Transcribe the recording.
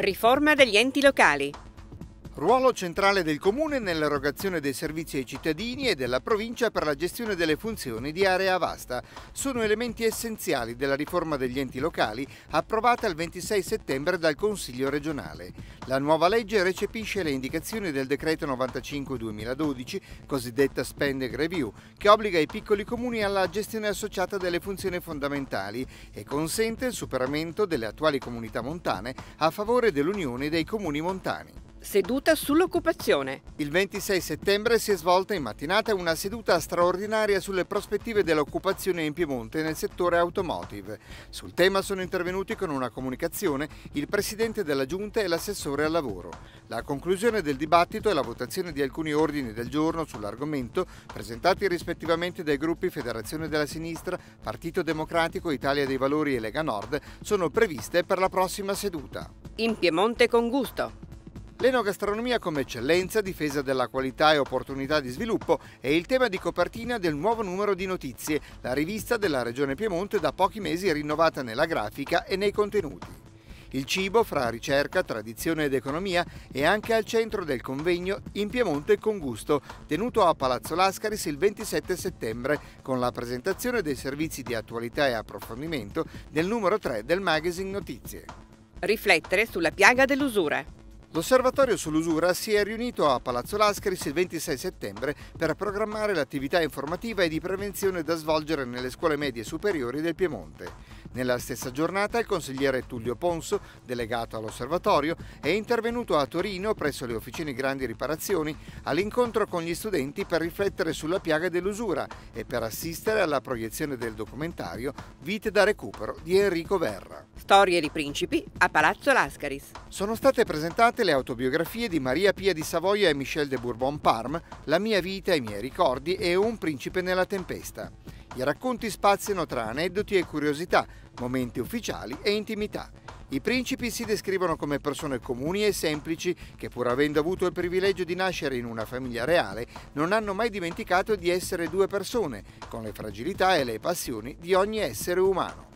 Riforma degli enti locali. Ruolo centrale del Comune nell'erogazione dei servizi ai cittadini e della provincia per la gestione delle funzioni di area vasta sono elementi essenziali della riforma degli enti locali approvata il 26 settembre dal Consiglio regionale. La nuova legge recepisce le indicazioni del decreto 95-2012, cosiddetta Spending Review, che obbliga i piccoli comuni alla gestione associata delle funzioni fondamentali e consente il superamento delle attuali comunità montane a favore dell'Unione dei Comuni Montani. Seduta sull'occupazione. Il 26 settembre si è svolta in mattinata una seduta straordinaria sulle prospettive dell'occupazione in Piemonte nel settore automotive. Sul tema sono intervenuti con una comunicazione il Presidente della Giunta e l'assessore al lavoro. La conclusione del dibattito e la votazione di alcuni ordini del giorno sull'argomento, presentati rispettivamente dai gruppi Federazione della Sinistra, Partito Democratico, Italia dei Valori e Lega Nord, sono previste per la prossima seduta. In Piemonte con gusto. L'enogastronomia come eccellenza, difesa della qualità e opportunità di sviluppo è il tema di copertina del nuovo numero di Notizie, la rivista della Regione Piemonte da pochi mesi rinnovata nella grafica e nei contenuti. Il cibo, fra ricerca, tradizione ed economia, è anche al centro del convegno In Piemonte con gusto, tenuto a Palazzo Lascaris il 27 settembre, con la presentazione dei servizi di attualità e approfondimento del numero 3 del magazine Notizie. Riflettere sulla piaga dell'usura. L'Osservatorio sull'usura si è riunito a Palazzo Lascaris il 26 settembre per programmare l'attività informativa e di prevenzione da svolgere nelle scuole medie superiori del Piemonte. Nella stessa giornata il consigliere Tullio Ponso, delegato all'osservatorio, è intervenuto a Torino presso le officine Grandi Riparazioni all'incontro con gli studenti per riflettere sulla piaga dell'usura e per assistere alla proiezione del documentario Vite da recupero di Enrico Verra. Storie di principi a Palazzo Lascaris. Sono state presentate le autobiografie di Maria Pia di Savoia e Michel de Bourbon-Parme, La mia vita, i miei ricordi e Un principe nella tempesta. I racconti spaziano tra aneddoti e curiosità, momenti ufficiali e intimità. I principi si descrivono come persone comuni e semplici che pur avendo avuto il privilegio di nascere in una famiglia reale non hanno mai dimenticato di essere due persone, con le fragilità e le passioni di ogni essere umano.